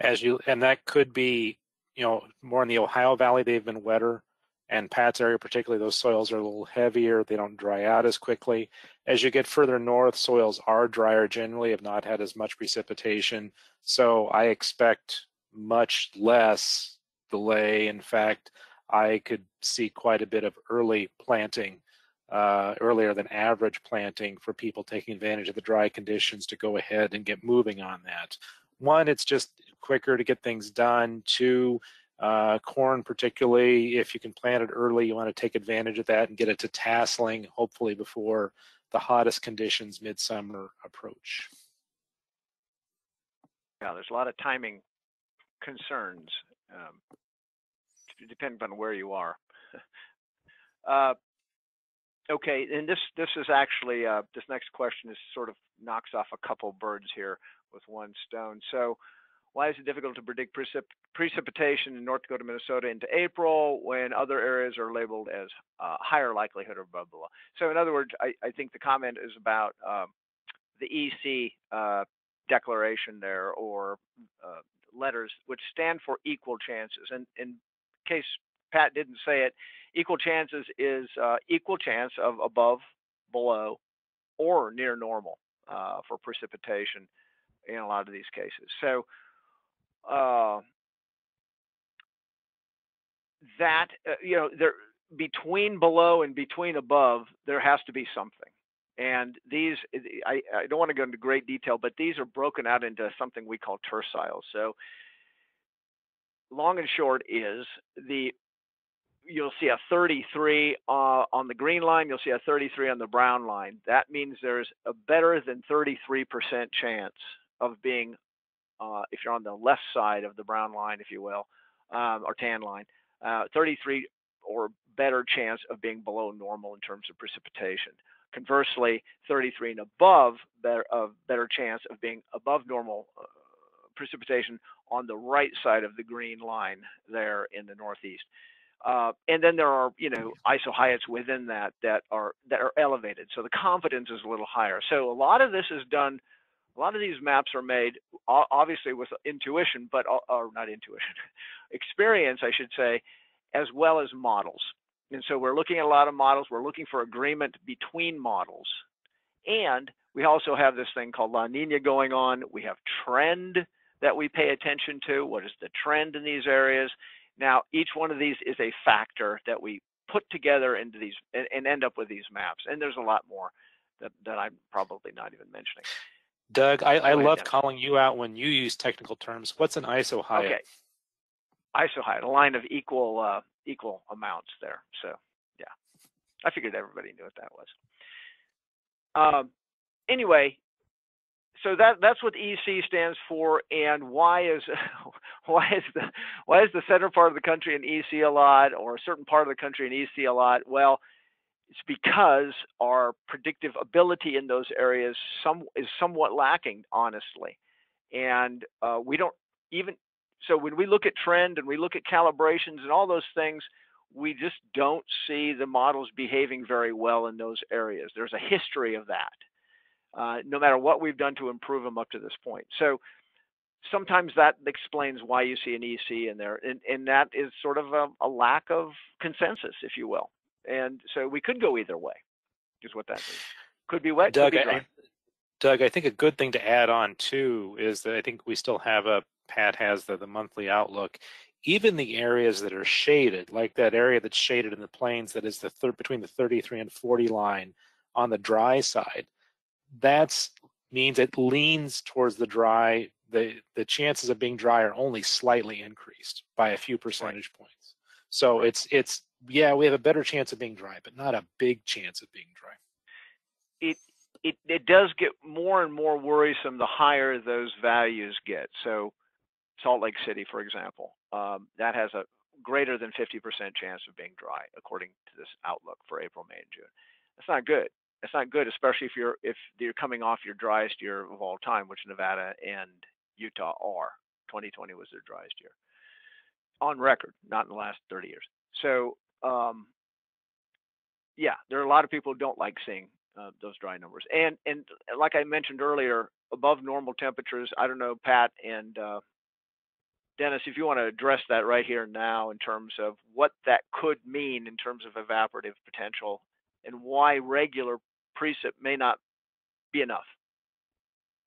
As you, and that could be, you know, more in the Ohio Valley, they've been wetter. And Pat's area, particularly, those soils are a little heavier. They don't dry out as quickly. As you get further north, soils are drier generally, have not had as much precipitation. So I expect much less delay. In fact, I could see quite a bit of early planting, uh, earlier than average planting for people taking advantage of the dry conditions to go ahead and get moving on that. One, it's just quicker to get things done. Two, uh, corn, particularly if you can plant it early, you want to take advantage of that and get it to tasseling, hopefully before the hottest conditions midsummer approach. Yeah, there's a lot of timing concerns. Um, depending on where you are. uh, okay, and this this is actually uh, this next question is sort of knocks off a couple birds here with one stone. So, why is it difficult to predict precip precipitation in North Dakota, Minnesota into April when other areas are labeled as uh, higher likelihood of blah, blah. So, in other words, I, I think the comment is about um, the EC uh, declaration there or uh, letters, which stand for equal chances. And, and case Pat didn't say it, equal chances is uh, equal chance of above, below, or near normal uh, for precipitation in a lot of these cases. So uh, that uh, you know there between below and between above there has to be something. And these, I, I don't want to go into great detail, but these are broken out into something we call terciles. So long and short is the you'll see a 33 uh, on the green line, you'll see a 33 on the brown line. That means there's a better than 33% chance of being, uh, if you're on the left side of the brown line, if you will, um, or tan line, uh, 33 or better chance of being below normal in terms of precipitation. Conversely, 33 and above, better, of better chance of being above normal uh, precipitation on the right side of the green line there in the northeast. Uh, and then there are, you know, isohyets within that that are that are elevated, so the confidence is a little higher. So a lot of this is done. A lot of these maps are made obviously with intuition, but or not intuition, experience, I should say, as well as models. And so we're looking at a lot of models. We're looking for agreement between models, and we also have this thing called La Nina going on. We have trend that we pay attention to. What is the trend in these areas? Now, each one of these is a factor that we put together into these and, and end up with these maps. And there's a lot more that, that I'm probably not even mentioning. Doug, I, I love calling you out when you use technical terms. What's an isohyet? Okay. Isohyet, a line of equal uh, equal amounts there. So yeah, I figured everybody knew what that was. Um, anyway, so that that's what EC stands for, and why is why is the why is the center part of the country in EC a lot, or a certain part of the country in EC a lot? Well, it's because our predictive ability in those areas some is somewhat lacking, honestly, and uh, we don't even. So when we look at trend and we look at calibrations and all those things, we just don't see the models behaving very well in those areas. There's a history of that uh, no matter what we've done to improve them up to this point. So sometimes that explains why you see an EC in there, and, and that is sort of a, a, lack of consensus, if you will. And so we could go either way, is what that means. Could be wet, Doug, could be dry. I, Doug, I think a good thing to add on too is that I think we still have a Pat has the, the monthly outlook. Even the areas that are shaded, like that area that's shaded in the plains, that is the third between the 33 and 40 line on the dry side, that means it leans towards the dry the the chances of being dry are only slightly increased by a few percentage points. So it's it's yeah, we have a better chance of being dry, but not a big chance of being dry. It it it does get more and more worrisome the higher those values get. So Salt Lake City, for example, um, that has a greater than 50% chance of being dry, according to this outlook for April, May, and June. That's not good. That's not good, especially if you're if you're coming off your driest year of all time, which Nevada and Utah are. 2020 was their driest year on record, not in the last 30 years. So, um, yeah, there are a lot of people who don't like seeing uh, those dry numbers. And and like I mentioned earlier, above normal temperatures. I don't know, Pat and uh, Dennis, if you want to address that right here now in terms of what that could mean in terms of evaporative potential and why regular precip may not be enough.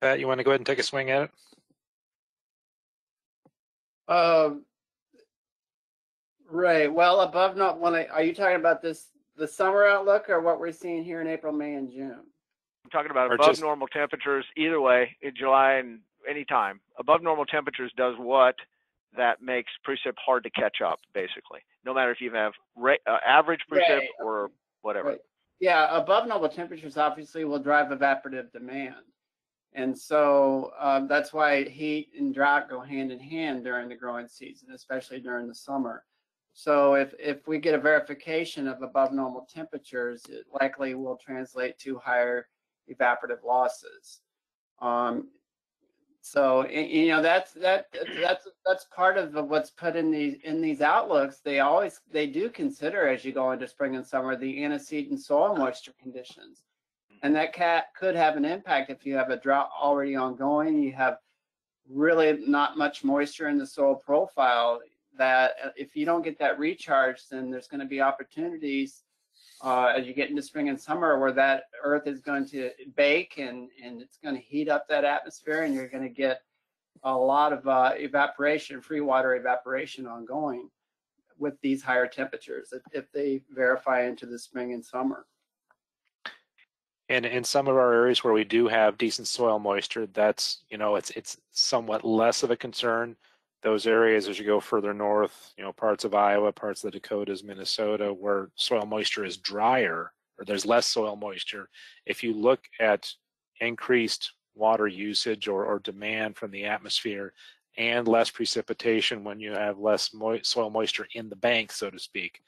Pat, you want to go ahead and take a swing at it? Um, right. Well, above not when I, are you talking about this the summer outlook or what we're seeing here in April, May, and June? I'm talking about Or above just- normal temperatures either way in July and any time. Above normal temperatures does what that makes precip hard to catch up, basically. No matter if you have ra- uh, average precip Right, or whatever. Right. Yeah, above normal temperatures obviously will drive evaporative demand. And so um, that's why heat and drought go hand in hand during the growing season, especially during the summer. So if, if we get a verification of above normal temperatures, it likely will translate to higher evaporative losses. Um, so you know that's that that's that's part of what's put in these in these outlooks. They always they do consider as you go into spring and summer the antecedent soil moisture conditions, and that cat could have an impact if you have a drought already ongoing. You have really not much moisture in the soil profile. That uh, if you don't get that recharge, then there's going to be opportunities uh, as you get into spring and summer where that earth is going to bake and, and it's going to heat up that atmosphere and you're going to get a lot of uh, evaporation, free water evaporation ongoing with these higher temperatures if, if they verify into the spring and summer. And in some of our areas where we do have decent soil moisture, that's you know it's it's somewhat less of a concern. Those areas as you go further north, you know, parts of Iowa, parts of the Dakotas, Minnesota, where soil moisture is drier or there's less soil moisture. If you look at increased water usage or, or demand from the atmosphere and less precipitation when you have less mo- soil moisture in the bank, so to speak,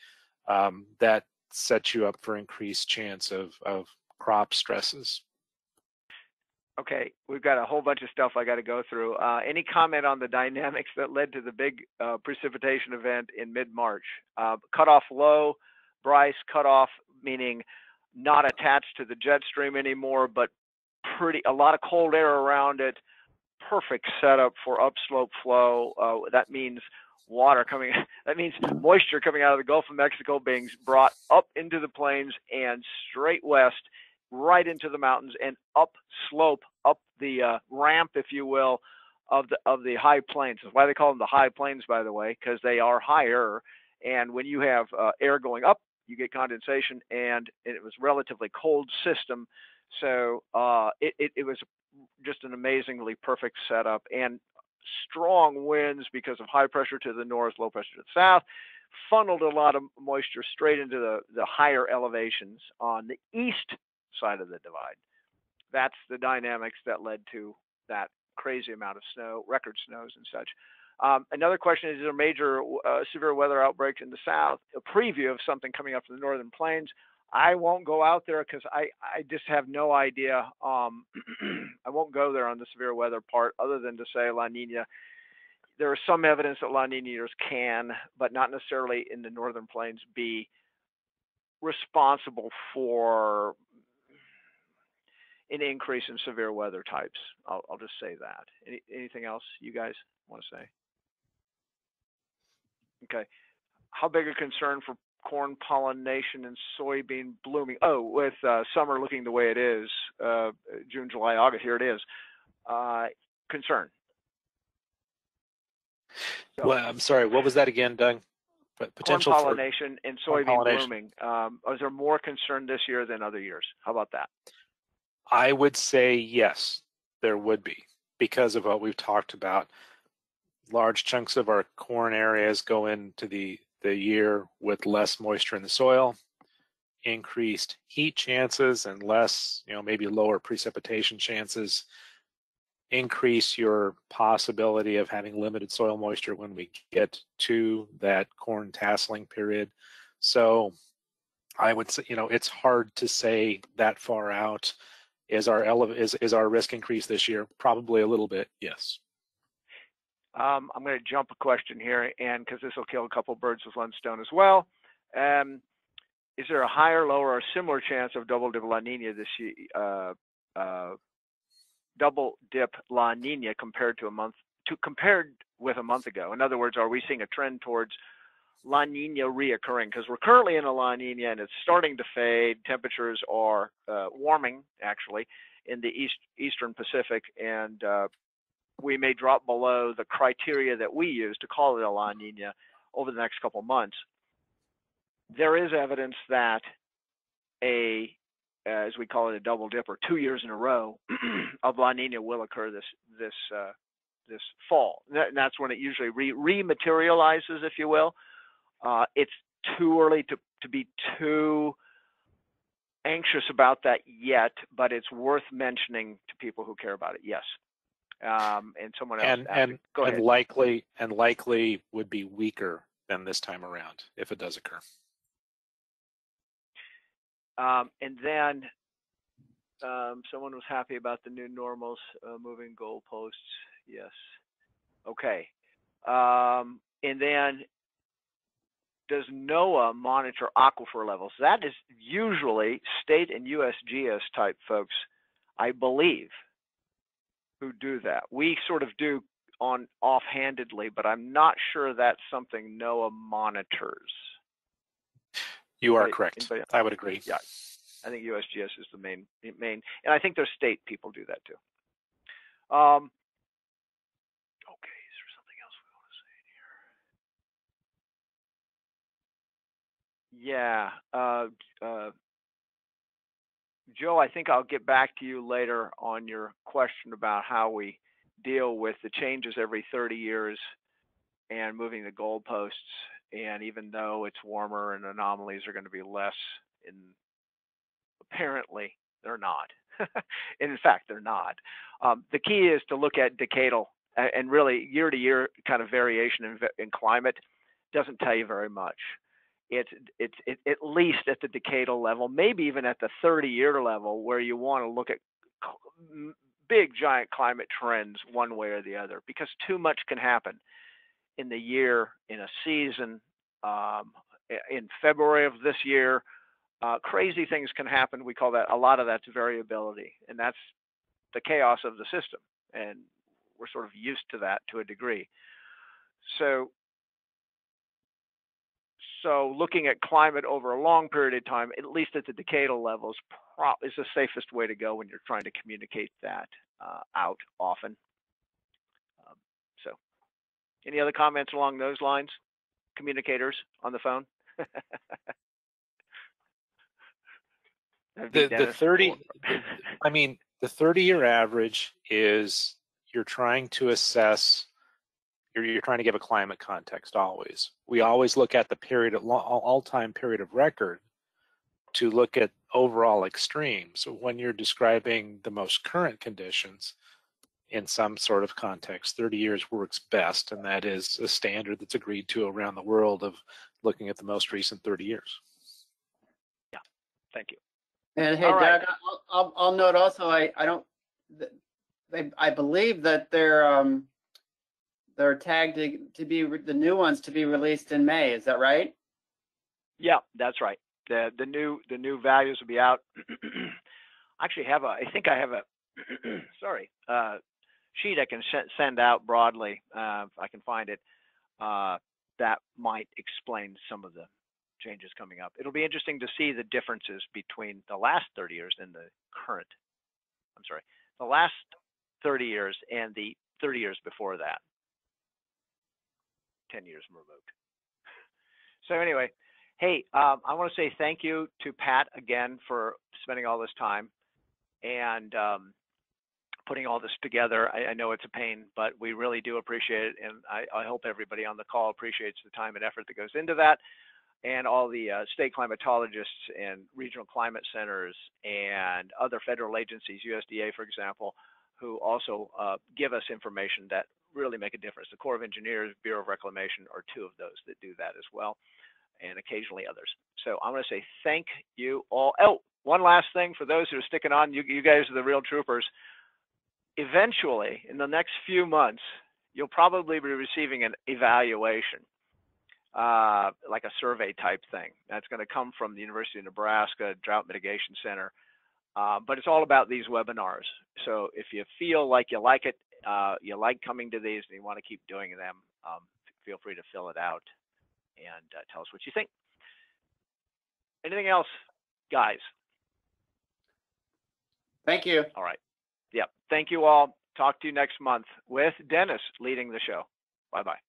um, that sets you up for increased chance of, of crop stresses. Okay, we've got a whole bunch of stuff I got to go through. Uh, any comment on the dynamics that led to the big uh, precipitation event in mid-March? Uh, cutoff low, Bryce cutoff meaning not attached to the jet stream anymore, but pretty a lot of cold air around it. Perfect setup for upslope flow. Uh, that means water coming. That means moisture coming out of the Gulf of Mexico being brought up into the plains and straight west right into the mountains and up slope, up the uh, ramp, if you will, of the of the high plains. That's why they call them the high plains, by the way, because they are higher. And when you have uh, air going up, you get condensation, and it was relatively cold system, so uh, it, it it was just an amazingly perfect setup and strong winds because of high pressure to the north, low pressure to the south funneled a lot of moisture straight into the, the higher elevations on the east side of the divide. That's the dynamics that led to that crazy amount of snow, record snows and such. Um, another question is, is there major uh, severe weather outbreaks in the south? A preview of something coming up from the northern plains. I won't go out there because I, I just have no idea. Um, I won't go there on the severe weather part other than to say La Nina. There is some evidence that La Ninas can, but not necessarily in the northern plains, be responsible for an increase in severe weather types. I'll, I'll just say that. Any, anything else you guys want to say? Okay. How big a concern for corn pollination and soybean blooming? Oh, with uh, summer looking the way it is, uh, June, July, August, here it is. Uh, concern. So- Well, I'm sorry. What was that again, Doug? Potential corn for pollination and soybean pollination. blooming. Um, is there more concern this year than other years? How about that? I would say yes, there would be. because of what we've talked about. Large chunks of our corn areas go into the, the year with less moisture in the soil, increased heat chances and less, you know, maybe lower precipitation chances increase your possibility of having limited soil moisture when we get to that corn tasseling period. So I would say, you know, it's hard to say that far out. Is our ele- is is our risk increase this year? Probably a little bit, yes. Um, I'm going to jump a question here, and because this will kill a couple birds with one stone as well. Um, is there a higher, lower, or similar chance of double dip La Nina this year? Uh, uh, double dip La Nina compared to a month to compared with a month ago? In other words, are we seeing a trend towards La Nina reoccurring? Because we're currently in a La Nina and it's starting to fade. Temperatures are uh, warming actually in the east eastern Pacific, and uh, we may drop below the criteria that we use to call it a La Nina over the next couple months. There is evidence that a as we call it a double dip or two years in a row of La Nina will occur this this uh, this fall. And that's when it usually re- rematerializes, if you will. Uh, it's too early to to be too anxious about that yet, but it's worth mentioning to people who care about it. Yes. Um, and someone else and and me. go ahead. and likely and likely would be weaker than this time around if it does occur. Um, and then um, someone was happy about the new normals, uh, moving goalposts. Yes. Okay. Um, and then does NOAA monitor aquifer levels? That is usually state and USGS type folks, I believe, who do that. We sort of do on offhandedly, but I'm not sure that's something NOAA monitors. You are Anybody- correct. anybody- I would agree. Yeah. I think USGS is the main main, and I think their state people do that too. Um, okay, is there something else we want to say in here? Yeah, uh, uh, Joe, I think I'll get back to you later on your question about how we deal with the changes every 30 years and moving the goalposts. And even though it's warmer and anomalies are going to be less in apparently they're not. in fact, they're not. Um, the key is to look at decadal and really year to year kind of variation in, in climate doesn't tell you very much. It's it's it, at least at the decadal level, maybe even at the 30 year level, where you want to look at big giant climate trends one way or the other, because too much can happen in the year, in a season. Um, in February of this year, uh, crazy things can happen. We call that a lot of that's variability, and that's the chaos of the system, and we're sort of used to that to a degree. So, so looking at climate over a long period of time, at least at the decadal levels, pro- is the safest way to go when you're trying to communicate that uh, out often. Um, so, any other comments along those lines? Communicators on the phone. The the 30 I mean, the 30 year average is you're trying to assess you're, you're trying to give a climate context always. We always look at the period at all time period of record to look at overall extremes. When you're describing the most current conditions in some sort of context, 30 years works best, and that is a standard that's agreed to around the world of looking at the most recent 30 years. Yeah thank you. And hey, All right. Doug, I'll, I'll, I'll note also, I, I don't, th- they, I believe that they're, um, they're tagged to, to be, the new ones to be released in May. Is that right? Yeah, that's right. The the new the new values will be out. I actually have a I think I have a sorry uh, sheet I can send out broadly uh, if I can find it. Uh, that might explain some of the changes coming up. It'll be interesting to see the differences between the last 30 years and the current. I'm sorry, the last 30 years and the 30 years before that. 10 years removed. So anyway, hey, um, I want to say thank you to Pat again for spending all this time, and um, putting all this together. I, I know it's a pain, but we really do appreciate it, and I, I hope everybody on the call appreciates the time and effort that goes into that, and all the uh, state climatologists and regional climate centers and other federal agencies, USDA, for example, who also uh, give us information that really make a difference. The Corps of Engineers, Bureau of Reclamation are two of those that do that as well, and occasionally others. So I'm going to say thank you all. Oh, one last thing for those who are sticking on, you, you guys are the real troopers. Eventually, in the next few months, you'll probably be receiving an evaluation, uh, like a survey type thing. That's going to come from the University of Nebraska Drought Mitigation Center. Uh, but it's all about these webinars. So if you feel like you like it, uh, you like coming to these and you want to keep doing them, um, feel free to fill it out and uh, tell us what you think. Anything else, guys? Thank you. All right. Yep. Thank you all. Talk to you next month with Dennis leading the show. Bye bye.